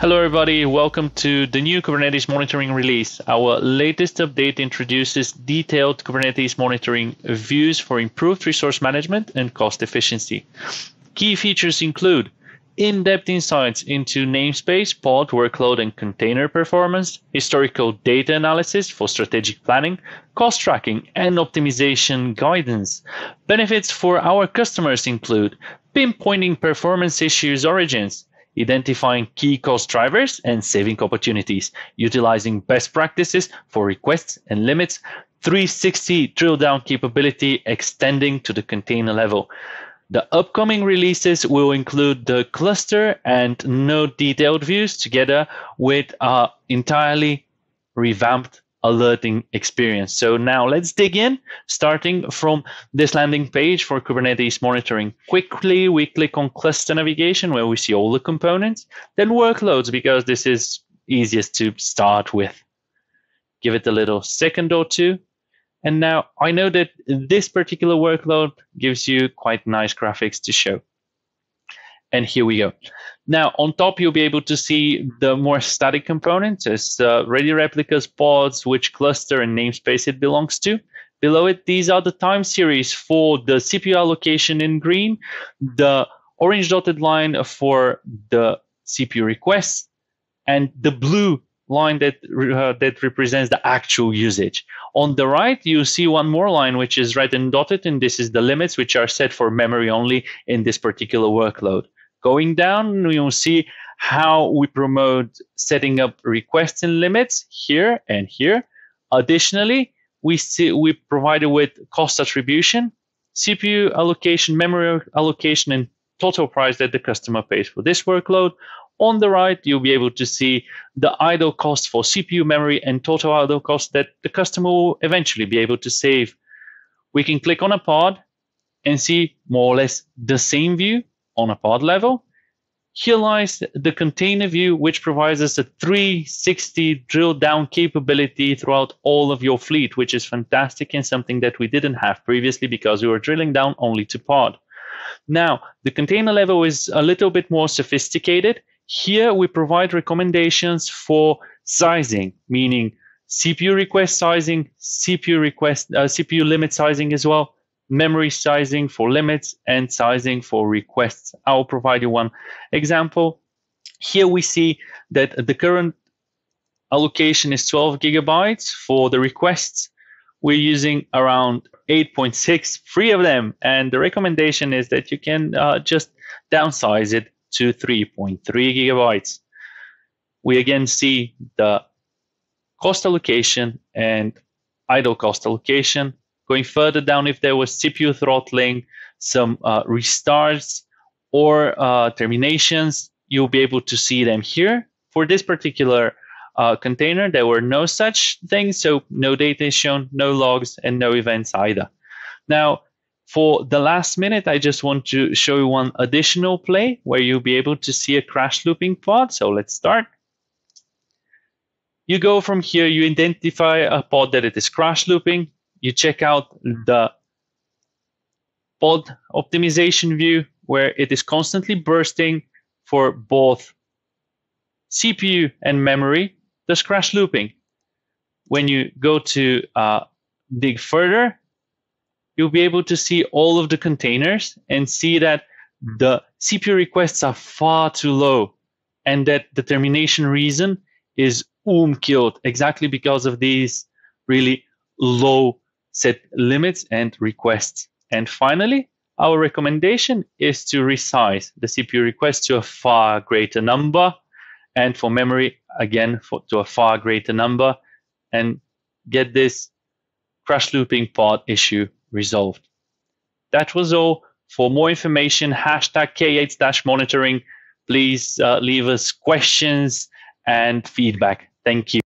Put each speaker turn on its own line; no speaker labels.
Hello, everybody. Welcome to the new Kubernetes monitoring release. Our latest update introduces detailed Kubernetes monitoring views for improved resource management and cost efficiency. Key features include in-depth insights into namespace, pod, workload, and container performance, historical data analysis for strategic planning, cost tracking, and optimization guidance. Benefits for our customers include pinpointing performance issues origins, identifying key cost drivers and saving opportunities, utilizing best practices for requests and limits, 360 drill down capability extending to the container level. The upcoming releases will include the cluster and node detailed views together with an entirely revamped alerting experience. So now let's dig in, starting from this landing page for Kubernetes monitoring. Quickly, we click on cluster navigation where we see all the components, then workloads because this is easiest to start with. Give it a little second or two. And now I know that this particular workload gives you quite nice graphics to show. And here we go. Now, on top, you'll be able to see the more static components as uh, ready replicas, pods, which cluster and namespace it belongs to. Below it, these are the time series for the CPU allocation in green, the orange dotted line for the CPU requests, and the blue line that uh, that represents the actual usage. On the right, you see one more line which is red and dotted, and this is the limits which are set for memory only in this particular workload. Going down, you'll see how we promote setting up requests and limits here and here. Additionally, we see we provided with cost attribution, CPU allocation, memory allocation, and total price that the customer pays for this workload. On the right, you'll be able to see the idle cost for CPU memory and total idle cost that the customer will eventually be able to save. We can click on a pod and see more or less the same view on a pod level. Here lies the container view, which provides us a 360 drill down capability throughout all of your fleet, which is fantastic and something that we didn't have previously because we were drilling down only to pod. Now, the container level is a little bit more sophisticated. Here we provide recommendations for sizing, meaning CPU request sizing, CPU request, uh, CPU limit sizing as well, memory sizing for limits and sizing for requests. I'll provide you one example. Here we see that the current allocation is 12 gigabytes for the requests. We're using around 8.6, three of them. And the recommendation is that you can uh, just downsize it to 3.3 gigabytes. We again see the cost allocation and idle cost allocation Going further down, if there was CPU throttling, some uh, restarts or uh, terminations, you'll be able to see them here. For this particular uh, container, there were no such things, so no data is shown, no logs, and no events either. Now, for the last minute, I just want to show you one additional play where you'll be able to see a crash looping pod. So let's start. You go from here, you identify a pod that it is crash looping you check out the pod optimization view where it is constantly bursting for both CPU and memory, does crash looping. When you go to uh, dig further, you'll be able to see all of the containers and see that the CPU requests are far too low and that the termination reason is um killed exactly because of these really low set limits and requests. And finally, our recommendation is to resize the CPU request to a far greater number, and for memory, again, for, to a far greater number, and get this crash looping pod issue resolved. That was all. For more information, hashtag K8-monitoring. Please uh, leave us questions and feedback. Thank you.